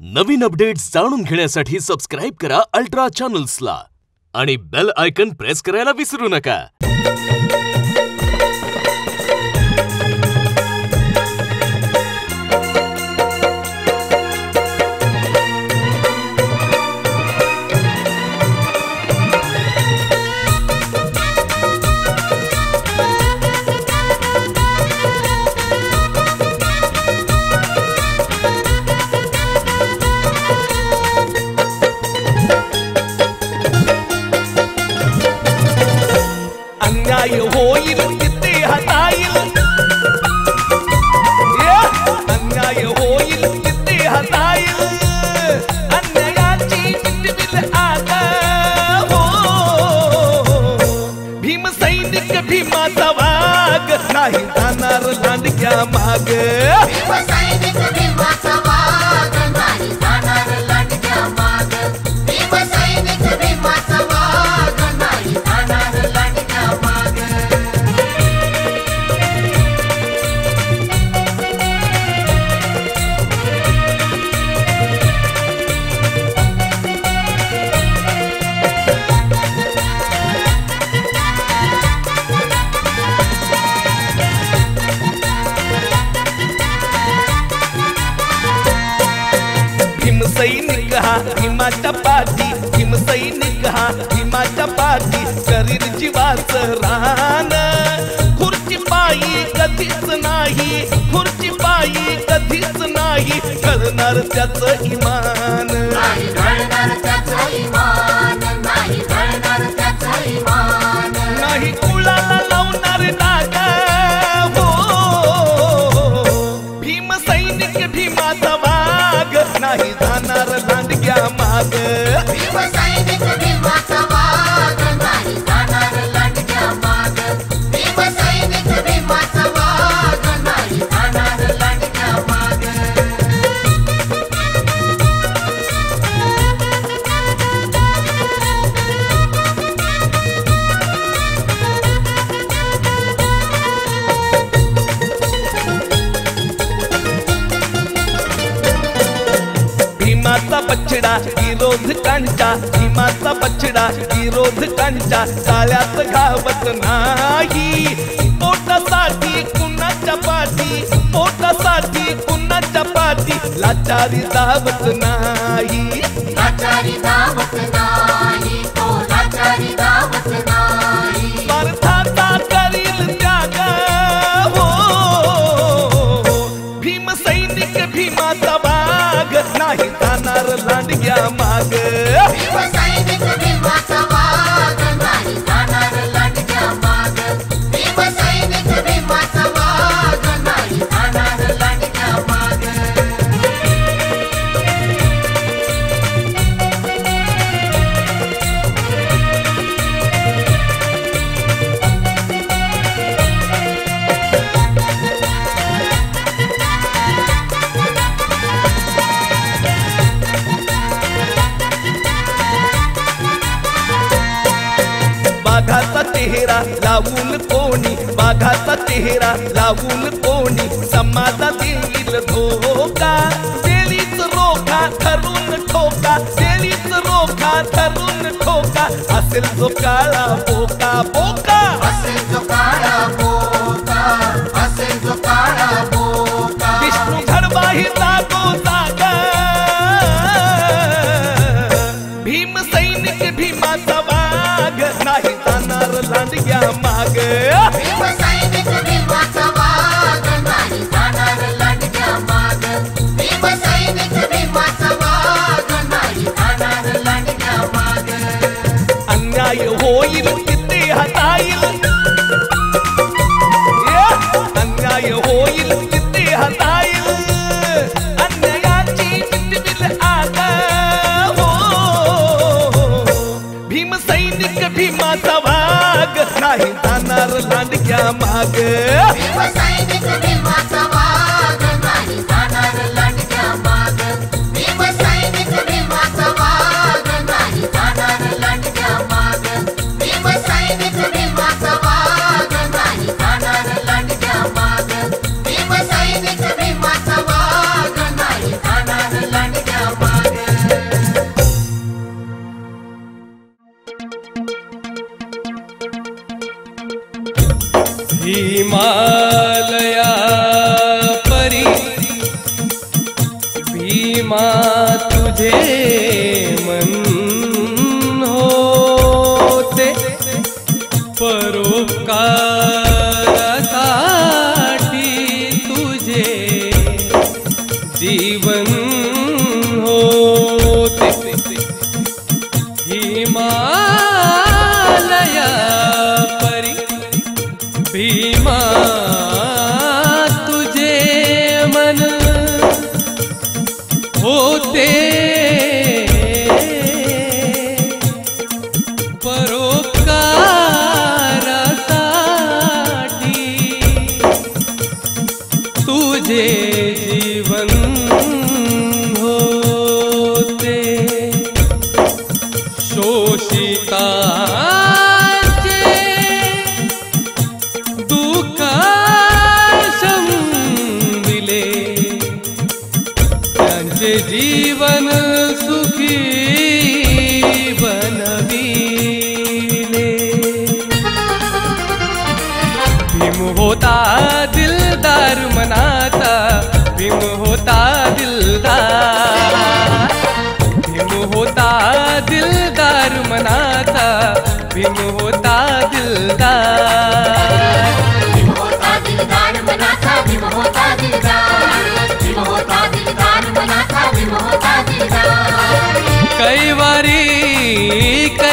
नवीन updates जाणून घेण्यासाठी subscribe करा अल्ट्रा चॅनल्सला आणि बेल आयकन प्रेस करायला विसरू नका. हा हिमाच्या पाठी हिम सैनिक हा हिमाच्या पाठी शरीर जीवाच राहण. खुर्ची पायी कधीच नाही खुर्ची पायी कधीच नाही करणार त्याच इमान. जास्त चाल्यात घावत नाही. पोटासाठी कुणाच्या पाठी? पोटासाठी कुणाच्या पाठी? लाचारी धावत नाही. लाचारी धावत नाही. चेहरा लावून कोणी समाजा देईल धोका तेलीच रोखा धरून ठोका। तेलीच रोखा धरून ठोका। असेल जो काळा बोका बोका। असेल जो काळा बोका असेल जो काळा बोका। विष्णू धर्मा जागो जागा। भीम सैनिक भीमा सवा आगे जीवन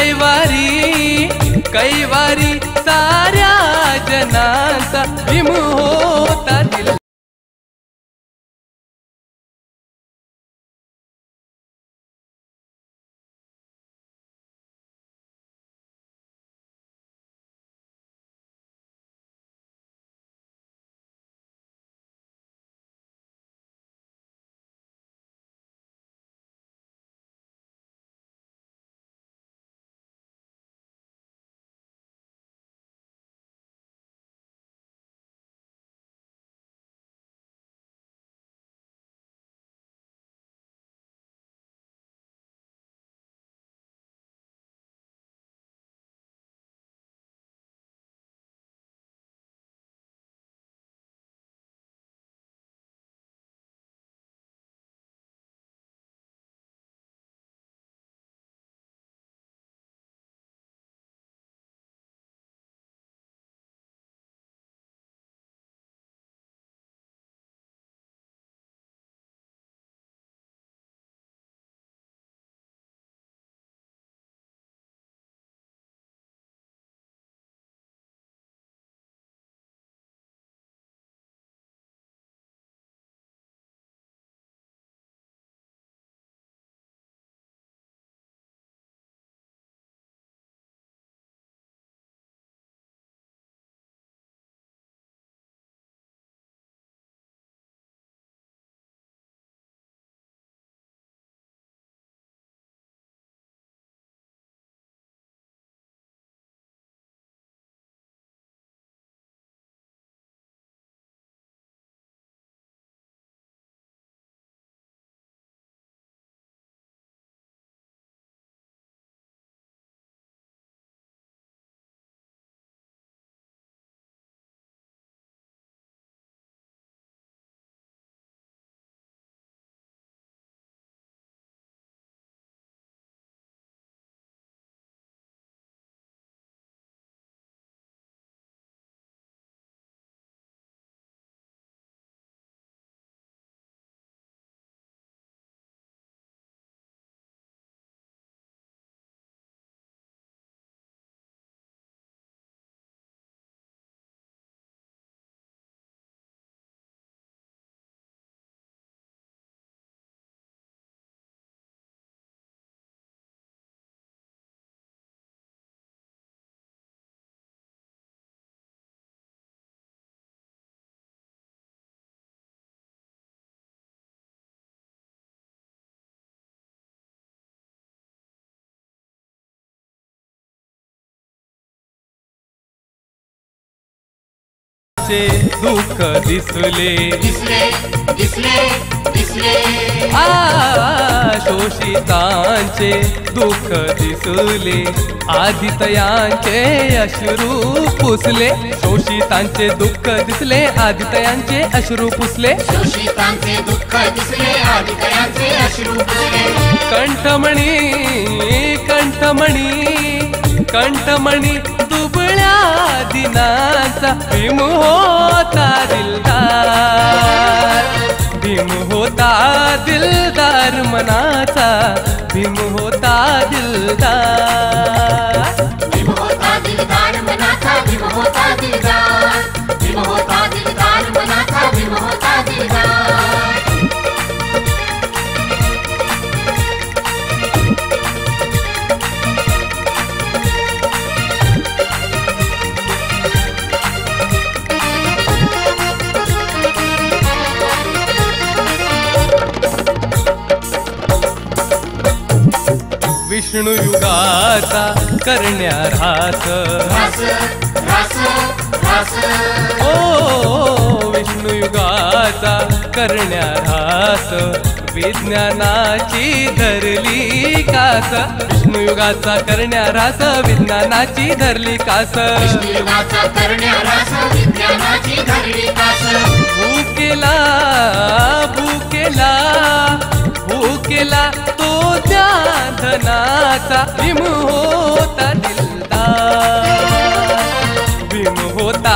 कैवारी कैवारी साऱ्या जनाचा विमो चे दुःख दिसले. दिसले दिसले दिसले. आ शोषितांचे दुःख दिसले. आदितयांचे अश्रू पुसले. शोषितांचे दुःख दिसले आदितयांचे अश्रू पुसले. शोषितांचे दुःख दिसले आदितयांचे कंठमणी कंठमणी कंठमणी दुबळ्या दिनाचा भीम होता दिलदार भीम होता दिलदार मनाचा भीम होता दिलदार भीम होता दिलदार मनाचा भीम होता दिलदार भीम होता दिलदार मनाचा भीम होता दिलदार विष्णू युगाचा करण्या रास. रास रास रास. ओ विष्णू युगाचा करण्या रास. विज्ञानाची धरली कास. विष्णू युगाचा करण्या रास विज्ञानाची धरली कास. विष्णुयुगाचा करण्या रास विज्ञानाची धरली कास. भूकेला भूकेला भूकेला तो त्या धनाचा भीम होता दिलदार। भीम होता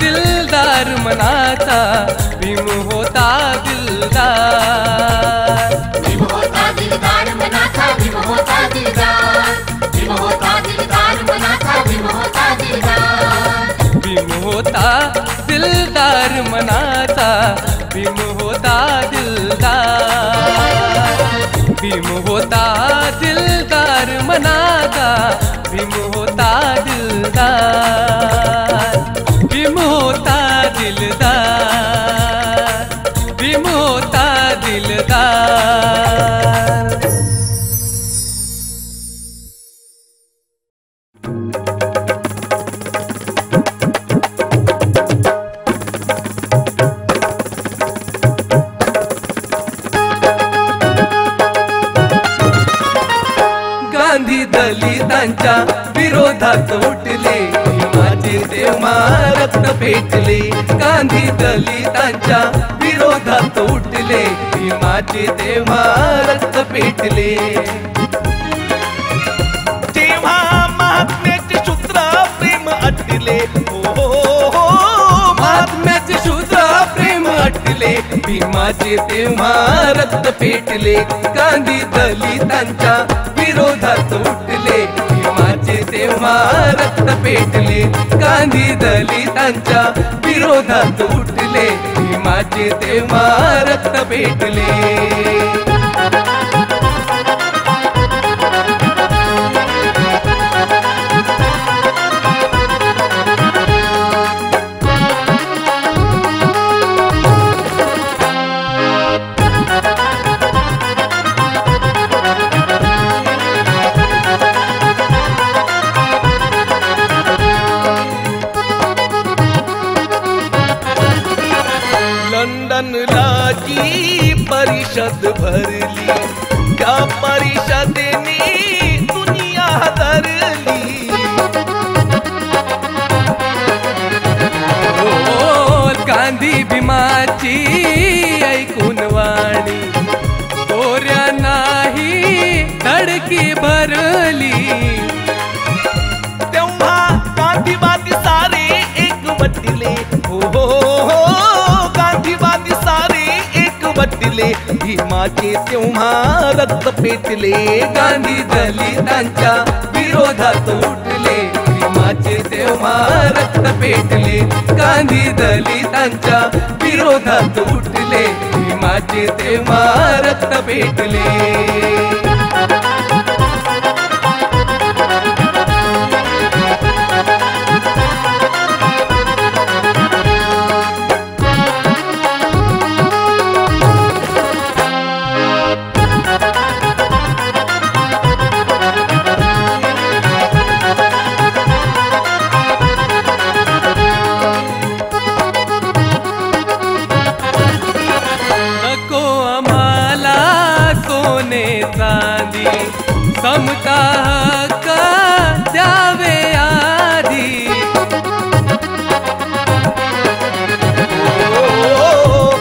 दिलदार मनाचा भीम होता दिलदार। भीम होता दिलदार मनाचा भीम होता दिलदार। भीम होता दिलदार मनाचा भीम होता दिलदार। भीम होता दिलदार मनाचा भीम होता दिलदार। भीम होता दिलदार मनाता भीम होता दिलदार दलितांच्या विरोधात उठले माझे तेव्हा रक्त पेटले जेव्हा महात्म्याचे सूत्र प्रेम अटले. भीमाचे तेव्हा पेटले. गांधी दलितांच्या विरोधात उठले. भीमाचे तेव्हा पेटले. गांधी दलितांच्या विरोधात उठले. माझे तेव्हा रक्त भेटले भीमाचे तेव्हा रक्त पेटले गांधी दलितांच्या विरोधात उठले. भीमाचे तेव्हा रक्त पेटले गांधी दलितांच्या विरोधात उठले. भीमाचे तेव्हा रक्त पेटले सोने चांदी समता हक्क द्यावे आधी.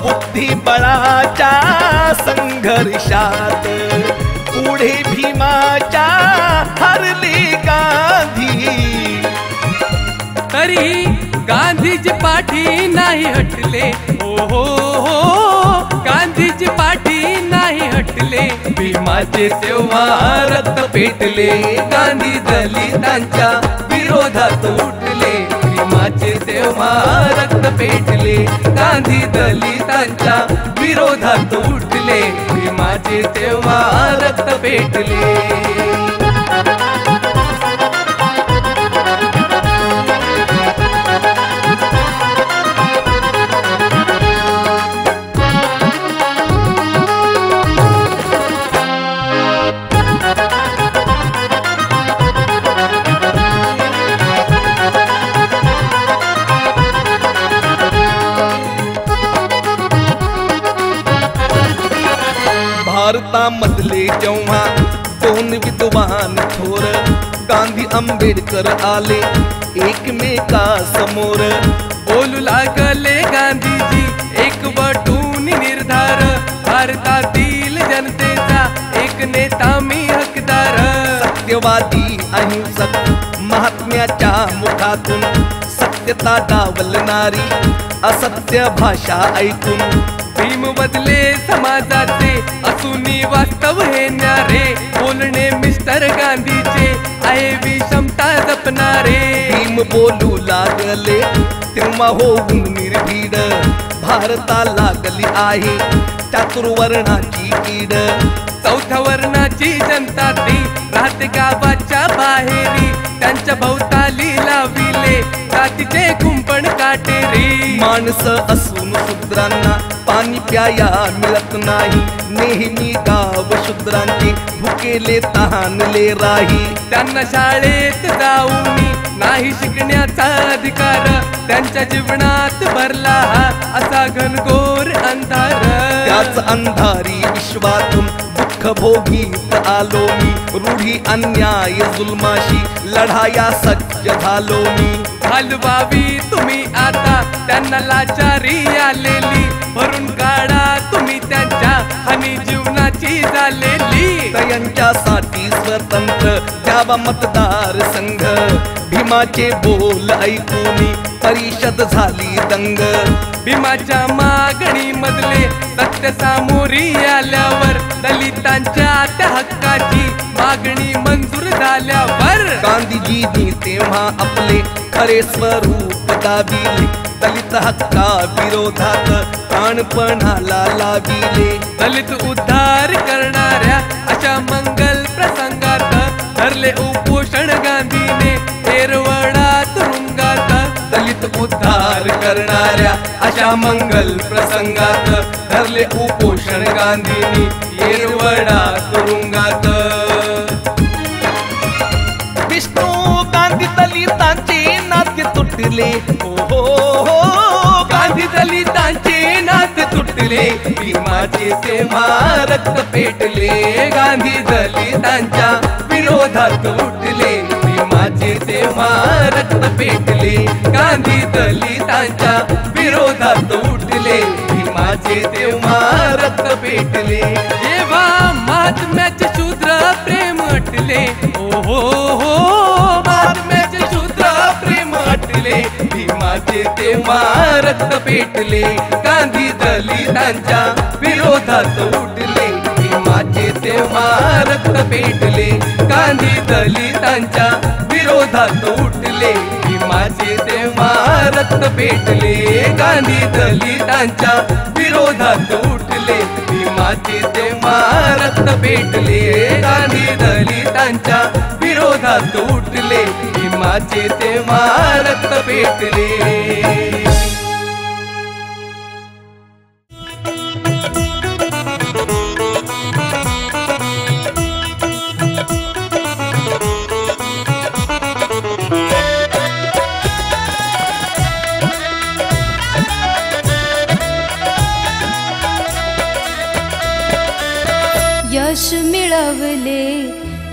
बुद्धिबळाच्या संघर्षात पुढे भीमाच्या हरले गांधी. तरी गांधीजी पाठी नाही हटले. हो हो हो गांधीजी पाठी नाही हटले. माझे तेव्हा रक्त पेटले. गांधी दलितांच्या विरोधात उठले. भीमाचे तेव्हा रक्त पेटले. गांधी दलितांच्या विरोधात उठले. भीमाचे तेव्हा रक्त पेटले. आंबेडकर आले. एकमेका समोर बोलू लागले गांधीजी. एक बटून निर्धार भारतातील जनतेचा एक नेता मी हकदार. सत्यवादी अहिंसक महात्म्याच्या मुखातून सत्यता डावलणारी असत्य भाषा ऐकून. भीम बदले समाजाचे असूनी वास्तव हे न्यारे. बोलणे मिस्टर गांधीचे आहे विषमता जपणारे. भीम बोलू लागले तेव्हा होऊन निर्भीड. भारता लागली आहे चातुर्वर्णाची कीड. चौथ्या वर्णाची जनता ती राहते गावाच्या बाहेरी. त्यांच्या भोवताली लावी. लाविले जातीचे कुंपण काटेरी माणसं असून शूद्रांना पाणी प्याया मिळत नाही. नेहमी गाव शूद्रांचे भुकेले तहानले राही. त्यांना शाळेत जाऊन नाही शिकण्याचा अधिकार. त्यांच्या जीवनात भरला असा घनघोर अंधार. त्याच अंधारी विश्वातून दुःख भोगीत आलो मी. रूढी अन्याय जुलमाशी लढाया सज्ज झालो मी. हलवावी तुम्ही आता त्यांना लाचारी आलेली. भरून काढा तुम्ही त्यांच्या हानी जीवनाची झालेली. यांच्यासाठी द्यावा मतदार संघ. भीमाचे बोल ऐकून परिषद झाली दंग. भीमाच्या मागणी मधले सत्य सामोरी आल्यावर दलितांच्या त्या हक्काची मागणी मंजूर झाल्यावर. गांधीजींनी तेव्हा आपले खरे स्वरूप दाबिले. दलित हक्का विरोधात प्राणपणाला लाविले. दलित उद्धार करणाऱ्या अशा मंगल प्रसंगात धरले उपोषण गांधीने एरवडा तुरुंगात दलित उद्धार करणाऱ्या अशा मंगल प्रसंगात धरले उपोषण गांधीने येरवडा तुरुंगात विष्णू गांधी दलितांचे नाते तुटले. हो हो गांधी दलितांचे नाते तुटले. भीमाचे तेव्हा रक्त पेटले. गांधी दलितांच्या विरोधात उठले भीमाचे तेव्हा रक्त पेटले. गांधी दलितांच्या विरोधात उठले भीमाचे तेव्हा रक्त पेटले. जेव्हा महात्म्याचे शूद्र प्रेम अटले ओ हो हो महात्म्याचे शूद्र प्रेम अटले भीमाचे तेव्हा रक्त पेटले. गांधी दलितांच्या विरोधात उठले तेव्हा रक्त पेटले गांधी दलितांच्या विरोधात उठले. भीमाचे तेव्हा रक्त पेटले गांधी दलितांच्या विरोधात उठले. भीमाचे तेव्हा रक्त पेटले गांधी दलितांच्या विरोधात उठले. भीमाचे तेव्हा रक्त पेटले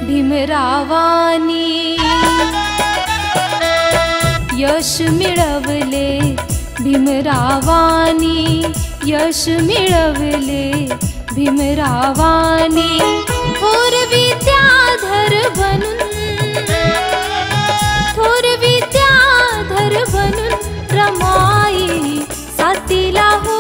भीमरावी यश मिळवले भीमरावानी। यश मिळवले भीमरावानी। थोर विद्याधर बनून थोर विद्याधर बनून रमाई सातीला हो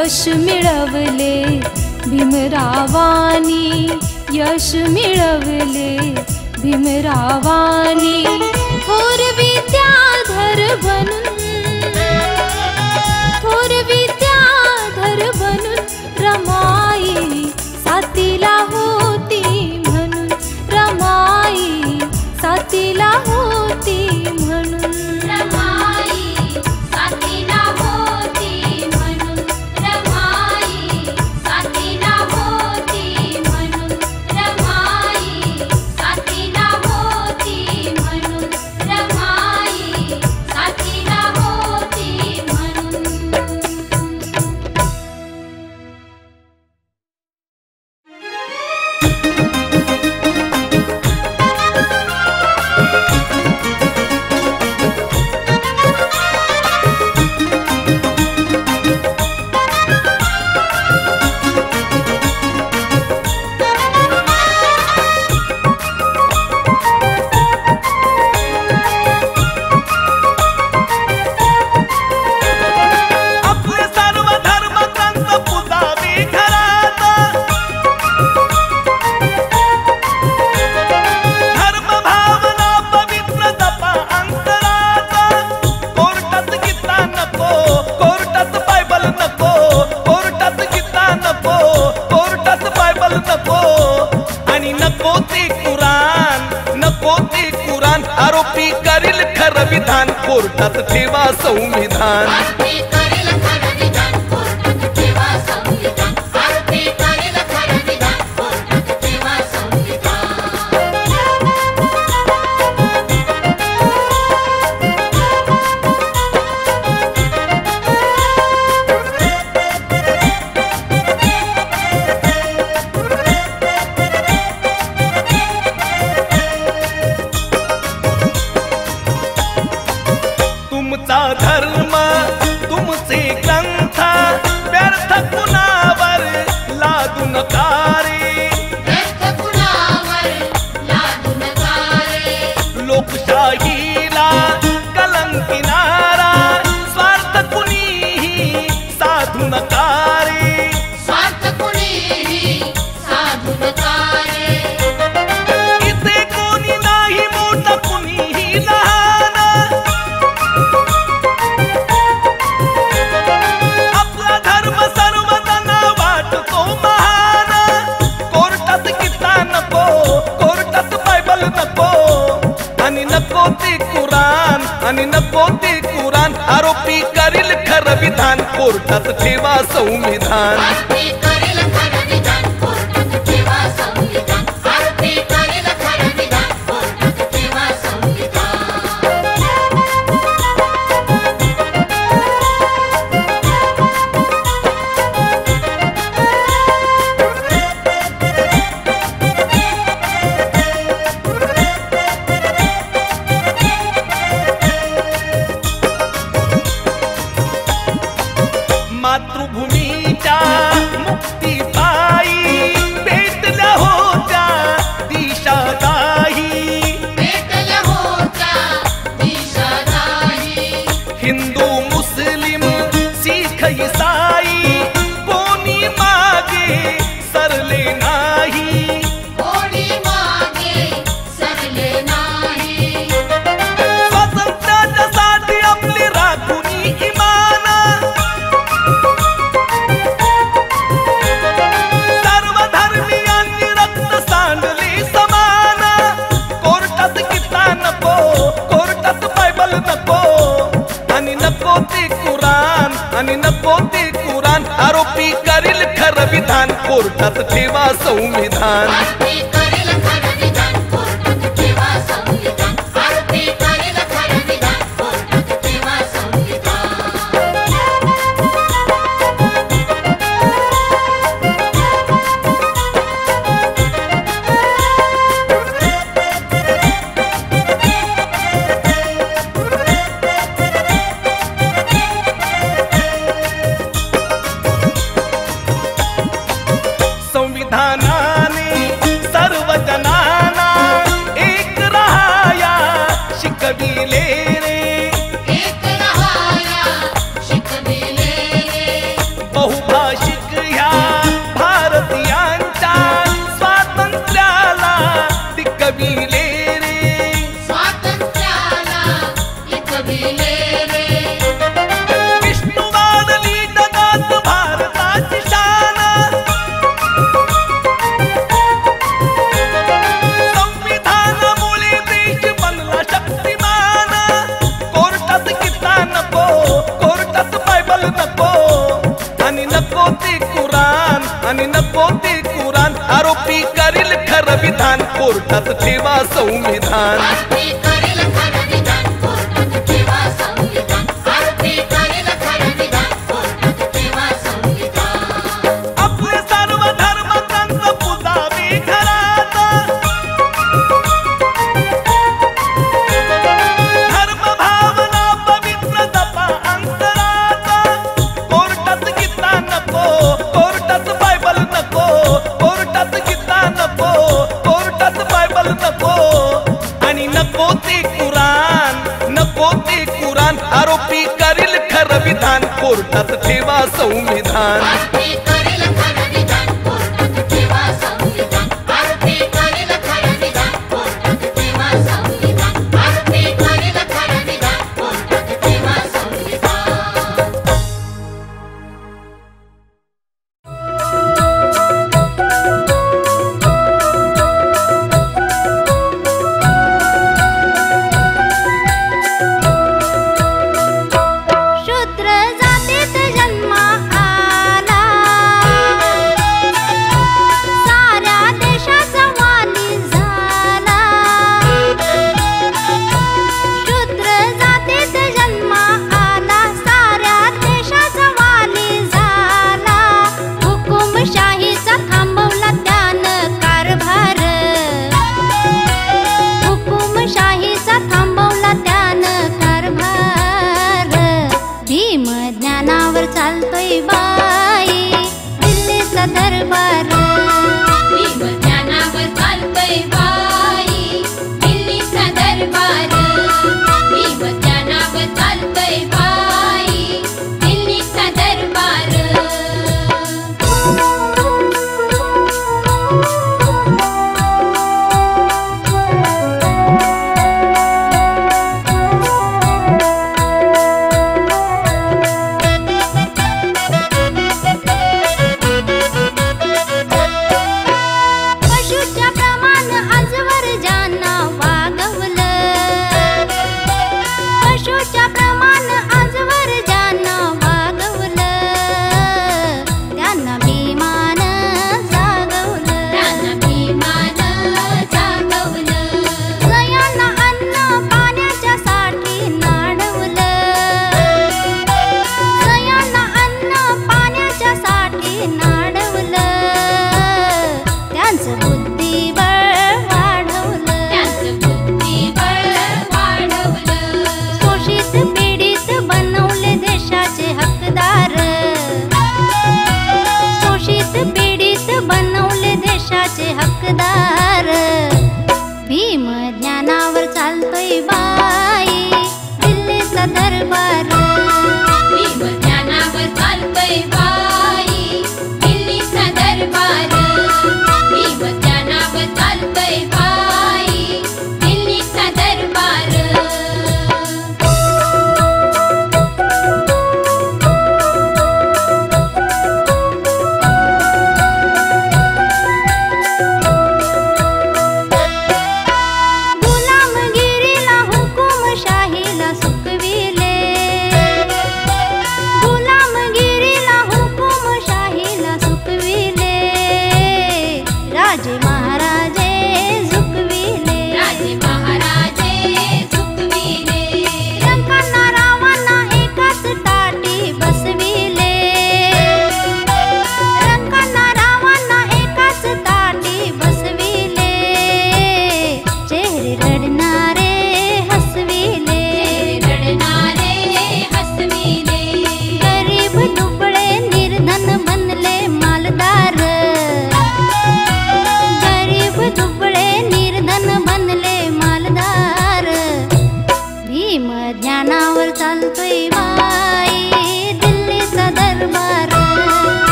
यश मिळवले भीमरावानी यश मिळवले भीमरावानी. थोर विद्याधर बनून थोर विद्याधर बनून रमाई सातीला होती म्हणून रमाई सातीला होती संविधान। कोर्टात ठेवा संविधान. कोर्टात ठेवा संविधान.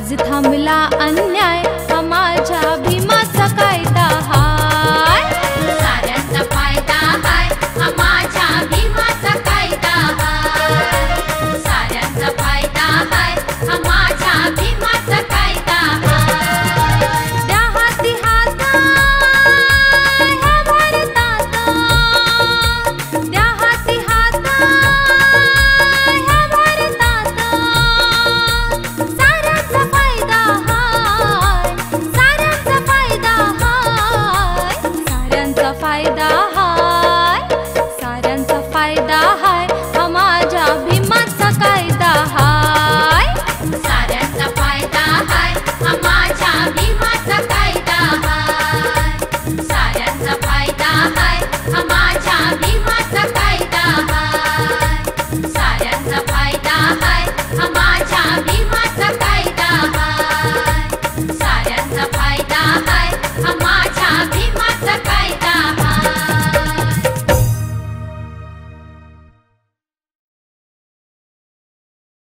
आज थांबला अन्याय समाजाभिमाचा काय